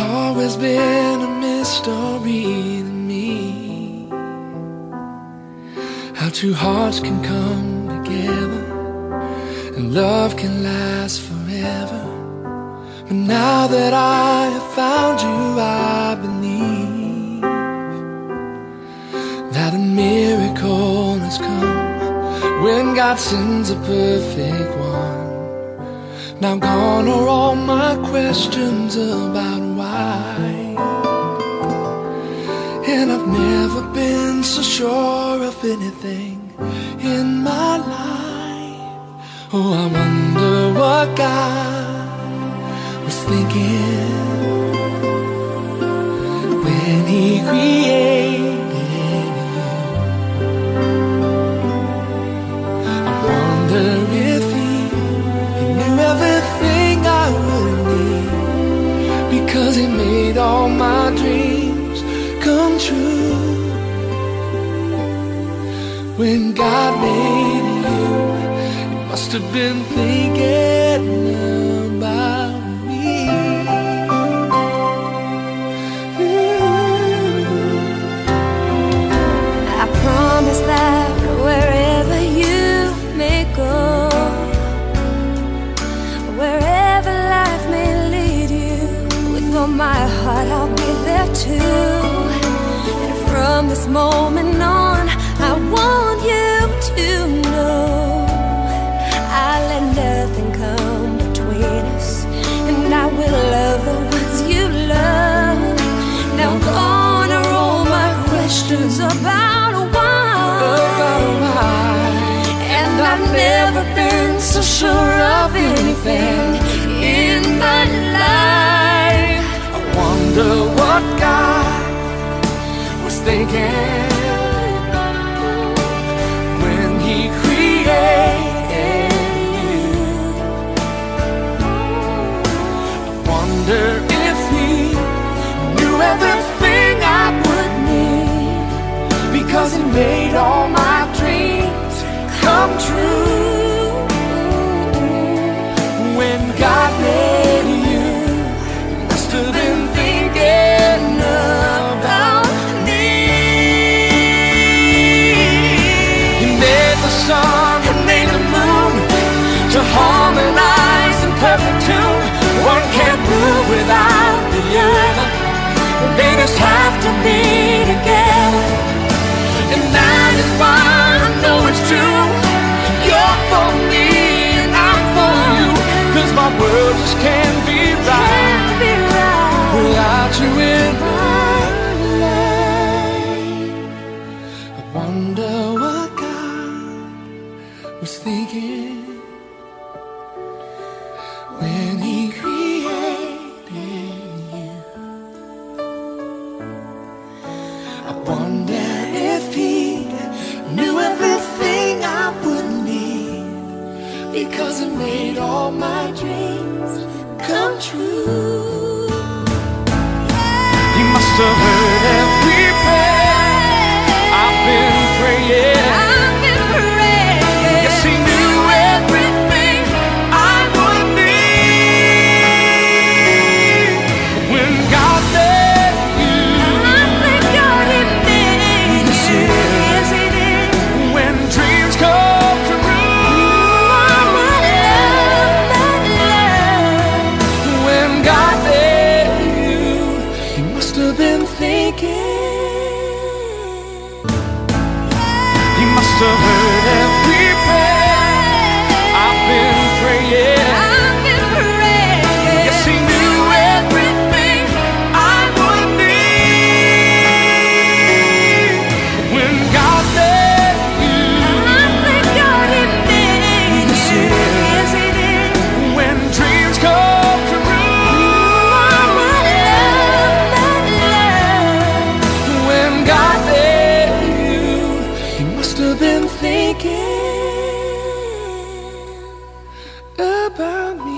always been a mystery to me. How two hearts can come together And love can last forever. But now that I have found you I believe That a miracle has come When God sends a perfect one now gone are all my questions about why. And I've never been so sure of anything in my life. Oh, I wonder what God was thinking When He created because He made all my dreams come true. When God made you, He must have been thinking my heart I'll be there too. And from this moment on, I want you to know I let nothing come between us, and I will love the ones you love. Now gone are all my questions about why. And I've never been so sure of anything wonder what God was thinking when He created you. I wonder if He knew everything I would need because He made all wonder what God was thinking when He created you. I wonder if He knew everything I would need because He made all my dreams come true. He must have heard everything again. about me.